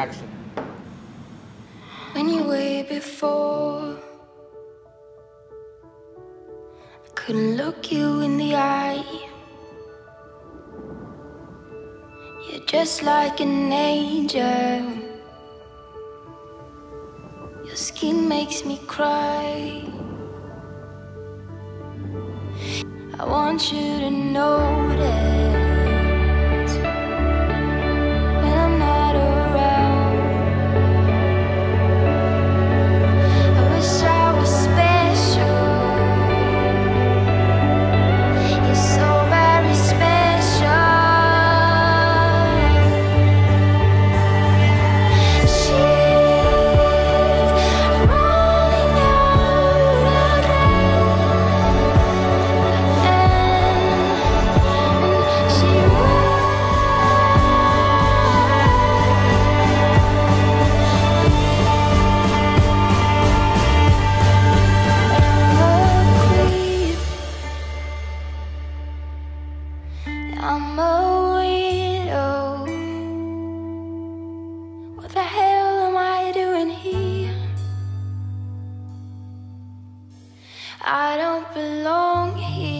action. When you were before, I couldn't look you in the eye. You're just like an angel. Your skin makes me cry. I want you to notice I'm a widow. What the hell am I doing here? I don't belong here.